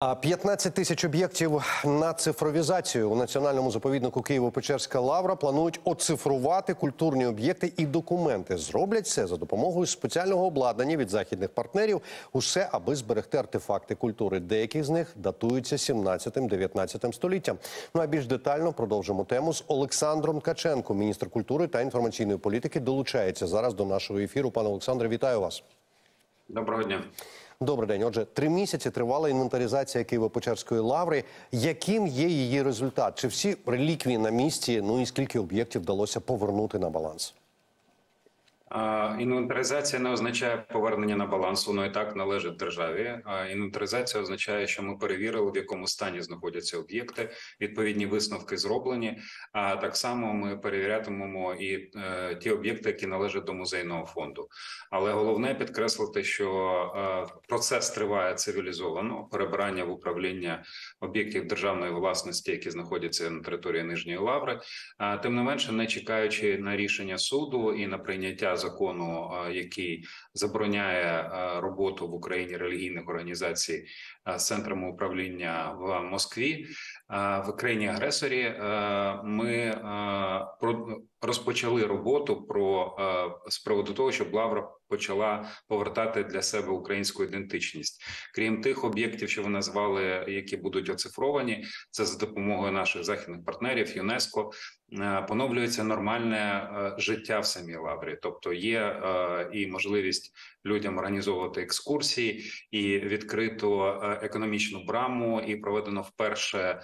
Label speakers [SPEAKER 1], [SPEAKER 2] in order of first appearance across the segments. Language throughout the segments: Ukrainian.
[SPEAKER 1] А 15 тисяч об'єктів на цифровізацію у національному заповіднику Києво-Печерська лавра планують оцифрувати культурні об'єкти і документи. Зроблять це за допомогою спеціального обладнання від західних партнерів. Усе аби зберегти артефакти культури. Деякі з них датуються 17-19 століттям. Ну а більш детально продовжимо тему з Олександром Ткаченко, міністр культури та інформаційної політики, долучається зараз до нашого ефіру. Пане Олександре, вітаю вас.
[SPEAKER 2] Доброго дня.
[SPEAKER 1] Добрий день. Отже, три місяці тривала інвентаризація Києво-Печерської лаври. Яким є її результат? Чи всі реліквії на місці? Ну і скільки об'єктів вдалося повернути на баланс?
[SPEAKER 2] Інвентаризація не означає повернення на баланс, воно і так належить державі. А інвентаризація означає, що ми перевірили, в якому стані знаходяться об'єкти. Відповідні висновки зроблені. А так само ми перевірятимемо і е, ті об'єкти, які належать до музейного фонду. Але головне підкреслити, що е, процес триває цивілізовано. Перебирання в управління об'єктів державної власності, які знаходяться на території Нижньої Лаври. А тим не менше, не чекаючи на рішення суду і на прийняття закону, який забороняє роботу в Україні релігійних організацій з центрами управління в Москві в країні агресорі. Ми розпочали роботу про з приводу того, щоб Лавра почала повертати для себе українську ідентичність, крім тих об'єктів, що ви назвали, які будуть оцифровані. Це за допомогою наших західних партнерів ЮНЕСКО поновлюється нормальне життя в самій лаврі, тобто є і можливість людям організовувати екскурсії і відкрито економічну браму, і проведено вперше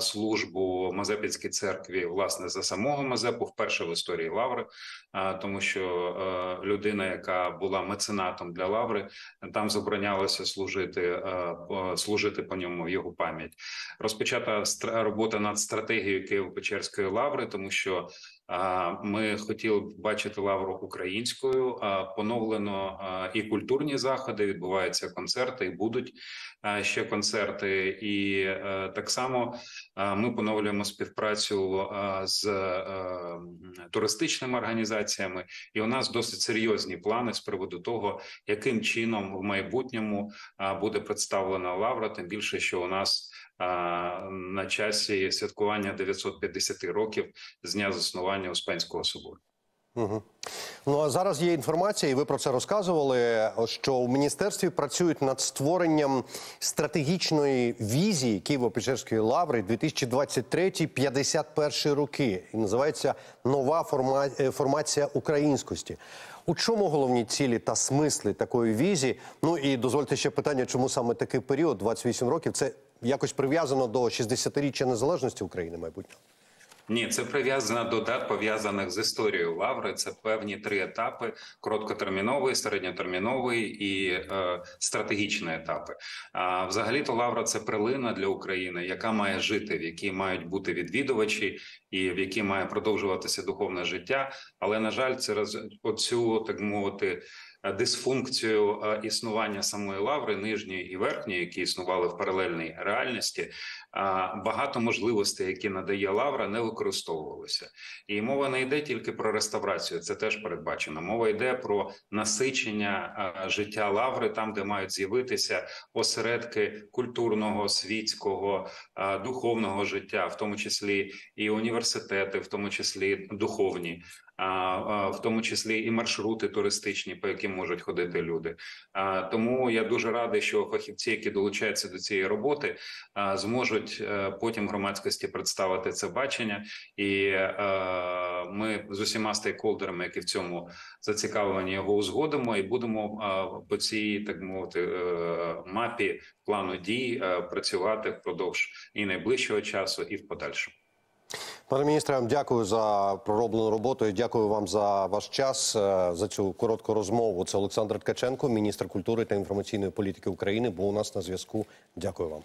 [SPEAKER 2] службу Мазепінській церкві, власне, за самого Мазепу, вперше в історії лаври, тому що людина, яка була меценатом для лаври, там заборонялося служити служити по ньому його пам'ять. Розпочата робота над стратегією Києво-Печерської лаври, тому що ми хотіли б бачити лавру українською. Поновлено і культурні заходи. Відбуваються концерти, і будуть ще концерти. І е, так само ми поновлюємо співпрацю з е, туристичними організаціями, і у нас досить серйозні плани з приводу того, яким чином в майбутньому буде представлена лавра. Тим більше, що у нас на часі святкування 950 років з дня заснування Успенського собору.
[SPEAKER 1] Угу. Ну а зараз є інформація, і ви про це розказували. Що в міністерстві працюють над створенням стратегічної візії Києво-Печерської лаври 2023-51 роки, і називається нова форма... Е, формація українськості. У чому головні цілі та смисли такої візії? Ну і дозвольте ще питання, чому саме такий період, 28 років, це якось прив'язано до 60-річчя незалежності України майбутнього?
[SPEAKER 2] Ні, це прив'язано до дат пов'язаних з історією Лаври. Це певні три етапи: короткотерміновий, середньотерміновий і е, стратегічні етапи. А взагалі то Лавра це прилина для України, яка має жити, в якій мають бути відвідувачі, і в якій має продовжуватися духовне життя. Але на жаль, через оцю так мовити. Дисфункцію існування самої лаври нижньої і верхньої, які існували в паралельній реальності, багато можливостей, які надає лавра, не використовувалося. І мова не йде тільки про реставрацію, це теж передбачено. Мова йде про насичення життя лаври, там де мають з'явитися осередки культурного, світського, духовного життя, в тому числі і університети, в тому числі духовні в тому числі і маршрути туристичні, по яким можуть ходити люди. Тому я дуже радий, що фахівці, які долучаються до цієї роботи, зможуть е, потім громадськості представити це бачення, і е, ми з усіма стейкхолдерами, які в цьому зацікавлені, його узгодимо, і будемо по цій так мовити е, мапі плану дій працювати впродовж і найближчого часу, і в подальшому.
[SPEAKER 1] Пане міністре, дякую за пророблену роботу. і Дякую вам за ваш час е, за цю коротку розмову. Це Олександр Ткаченко, міністр культури та інформаційної політики України. Був у нас на зв'язку. Дякую вам.